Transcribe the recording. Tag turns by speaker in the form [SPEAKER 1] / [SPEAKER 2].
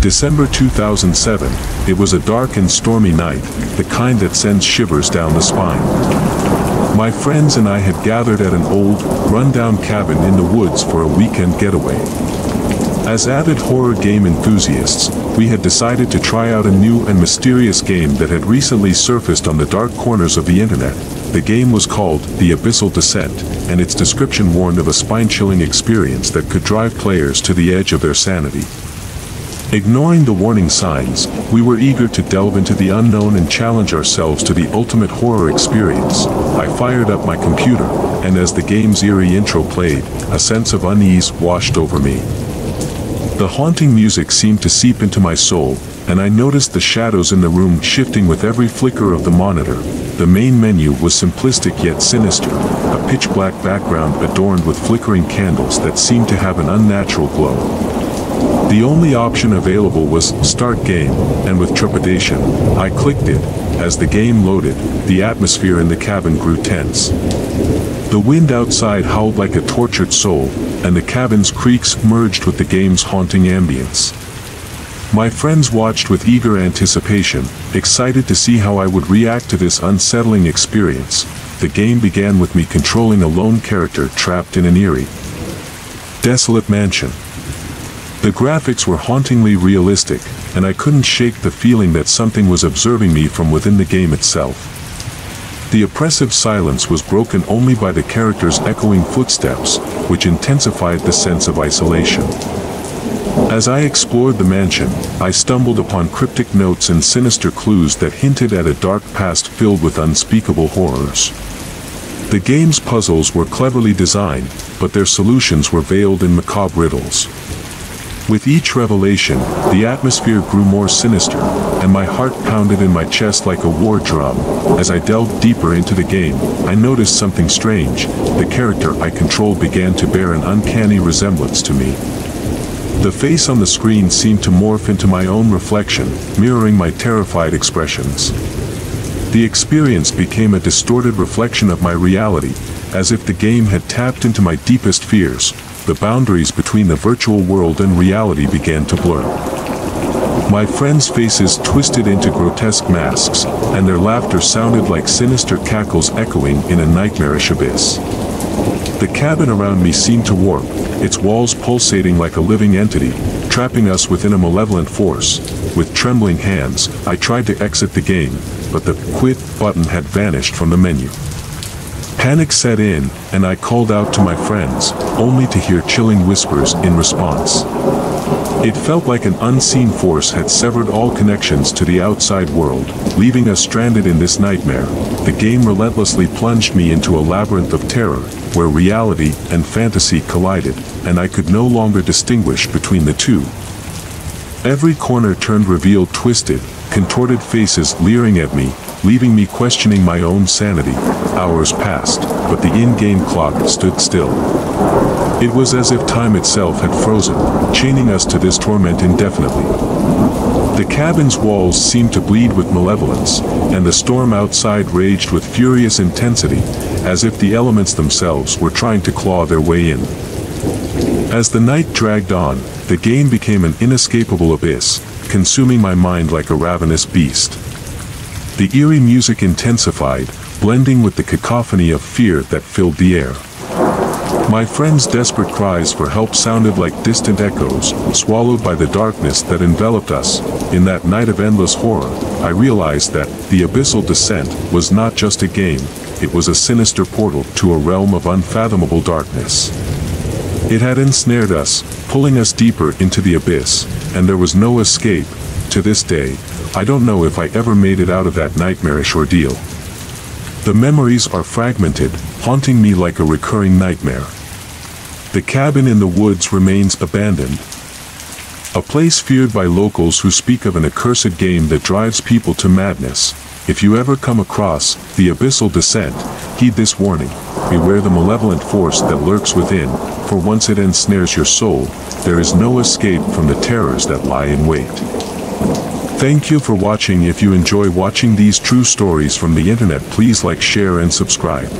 [SPEAKER 1] December 2007, it was a dark and stormy night, the kind that sends shivers down the spine. My friends and I had gathered at an old, run-down cabin in the woods for a weekend getaway. As avid horror game enthusiasts, we had decided to try out a new and mysterious game that had recently surfaced on the dark corners of the internet. The game was called The Abyssal Descent, and its description warned of a spine-chilling experience that could drive players to the edge of their sanity. Ignoring the warning signs, we were eager to delve into the unknown and challenge ourselves to the ultimate horror experience. I fired up my computer, and as the game's eerie intro played, a sense of unease washed over me. The haunting music seemed to seep into my soul, and I noticed the shadows in the room shifting with every flicker of the monitor. The main menu was simplistic yet sinister, a pitch-black background adorned with flickering candles that seemed to have an unnatural glow. The only option available was Start Game, and with trepidation, I clicked it. As the game loaded, the atmosphere in the cabin grew tense. The wind outside howled like a tortured soul, and the cabin's creaks merged with the game's haunting ambience. My friends watched with eager anticipation, excited to see how I would react to this unsettling experience. The game began with me controlling a lone character trapped in an eerie, desolate mansion. The graphics were hauntingly realistic, and I couldn't shake the feeling that something was observing me from within the game itself. The oppressive silence was broken only by the character's echoing footsteps, which intensified the sense of isolation. As I explored the mansion, I stumbled upon cryptic notes and sinister clues that hinted at a dark past filled with unspeakable horrors. The game's puzzles were cleverly designed, but their solutions were veiled in macabre riddles. With each revelation, the atmosphere grew more sinister, and my heart pounded in my chest like a war drum. As I delved deeper into the game, I noticed something strange. The character I controlled began to bear an uncanny resemblance to me. The face on the screen seemed to morph into my own reflection, mirroring my terrified expressions. The experience became a distorted reflection of my reality, as if the game had tapped into my deepest fears, the boundaries between the virtual world and reality began to blur. My friends' faces twisted into grotesque masks, and their laughter sounded like sinister cackles echoing in a nightmarish abyss. The cabin around me seemed to warp, its walls pulsating like a living entity, trapping us within a malevolent force. With trembling hands, I tried to exit the game, but the quit button had vanished from the menu. Panic set in, and I called out to my friends, only to hear chilling whispers in response. It felt like an unseen force had severed all connections to the outside world, leaving us stranded in this nightmare. The game relentlessly plunged me into a labyrinth of terror, where reality and fantasy collided, and I could no longer distinguish between the two. Every corner turned revealed twisted, contorted faces leering at me, leaving me questioning my own sanity. Hours passed, but the in-game clock stood still. It was as if time itself had frozen, chaining us to this torment indefinitely. The cabin's walls seemed to bleed with malevolence, and the storm outside raged with furious intensity, as if the elements themselves were trying to claw their way in. As the night dragged on, the game became an inescapable abyss, consuming my mind like a ravenous beast. The eerie music intensified, blending with the cacophony of fear that filled the air. My friends' desperate cries for help sounded like distant echoes, swallowed by the darkness that enveloped us. In that night of endless horror, I realized that the Abyssal Descent was not just a game, it was a sinister portal to a realm of unfathomable darkness. It had ensnared us, pulling us deeper into the abyss, and there was no escape. To this day, I don't know if I ever made it out of that nightmarish ordeal. The memories are fragmented, haunting me like a recurring nightmare. The cabin in the woods remains abandoned. A place feared by locals who speak of an accursed game that drives people to madness. If you ever come across the abyssal descent, heed this warning. Beware the malevolent force that lurks within, for once it ensnares your soul, there is no escape from the terrors that lie in wait. Thank you for watching if you enjoy watching these true stories from the internet please like share and subscribe.